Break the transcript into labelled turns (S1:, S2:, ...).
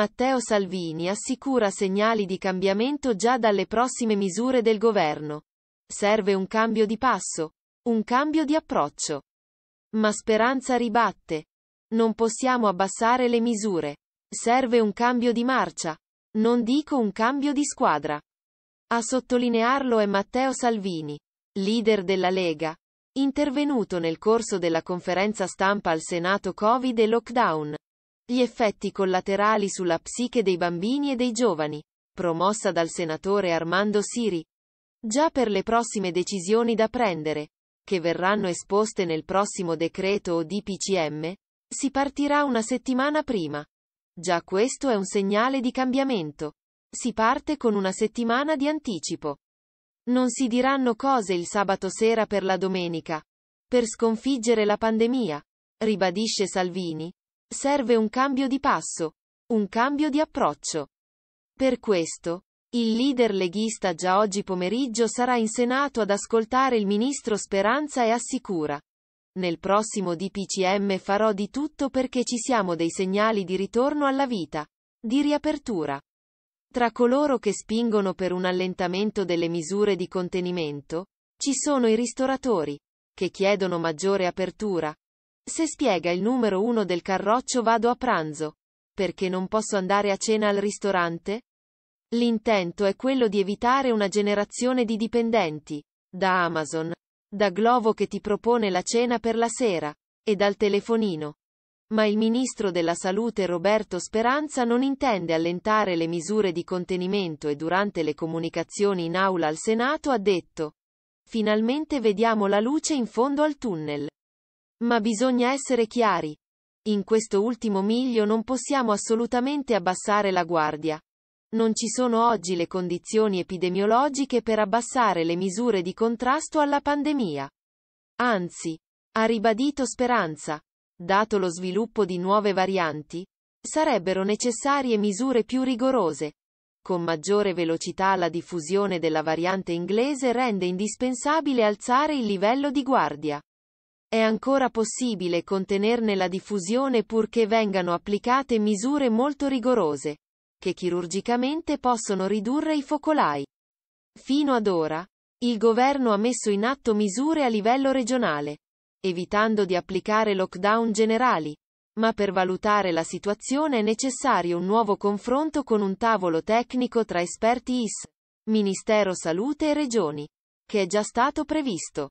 S1: Matteo Salvini assicura segnali di cambiamento già dalle prossime misure del governo. Serve un cambio di passo, un cambio di approccio. Ma Speranza ribatte. Non possiamo abbassare le misure. Serve un cambio di marcia. Non dico un cambio di squadra. A sottolinearlo è Matteo Salvini, leader della Lega, intervenuto nel corso della conferenza stampa al Senato Covid e lockdown. Gli effetti collaterali sulla psiche dei bambini e dei giovani, promossa dal senatore Armando Siri. Già per le prossime decisioni da prendere, che verranno esposte nel prossimo decreto o DPCM, si partirà una settimana prima. Già questo è un segnale di cambiamento. Si parte con una settimana di anticipo. Non si diranno cose il sabato sera per la domenica. Per sconfiggere la pandemia, ribadisce Salvini, serve un cambio di passo, un cambio di approccio. Per questo, il leader leghista già oggi pomeriggio sarà in Senato ad ascoltare il ministro Speranza e assicura. Nel prossimo DPCM farò di tutto perché ci siamo dei segnali di ritorno alla vita, di riapertura. Tra coloro che spingono per un allentamento delle misure di contenimento, ci sono i ristoratori, che chiedono maggiore apertura. Se spiega il numero uno del carroccio vado a pranzo. Perché non posso andare a cena al ristorante? L'intento è quello di evitare una generazione di dipendenti, da Amazon, da Glovo che ti propone la cena per la sera, e dal telefonino. Ma il ministro della Salute Roberto Speranza non intende allentare le misure di contenimento e durante le comunicazioni in aula al Senato ha detto. Finalmente vediamo la luce in fondo al tunnel. Ma bisogna essere chiari. In questo ultimo miglio non possiamo assolutamente abbassare la guardia. Non ci sono oggi le condizioni epidemiologiche per abbassare le misure di contrasto alla pandemia. Anzi, ha ribadito Speranza, dato lo sviluppo di nuove varianti, sarebbero necessarie misure più rigorose. Con maggiore velocità la diffusione della variante inglese rende indispensabile alzare il livello di guardia. È ancora possibile contenerne la diffusione purché vengano applicate misure molto rigorose, che chirurgicamente possono ridurre i focolai. Fino ad ora, il governo ha messo in atto misure a livello regionale, evitando di applicare lockdown generali. Ma per valutare la situazione è necessario un nuovo confronto con un tavolo tecnico tra esperti IS, Ministero Salute e Regioni, che è già stato previsto.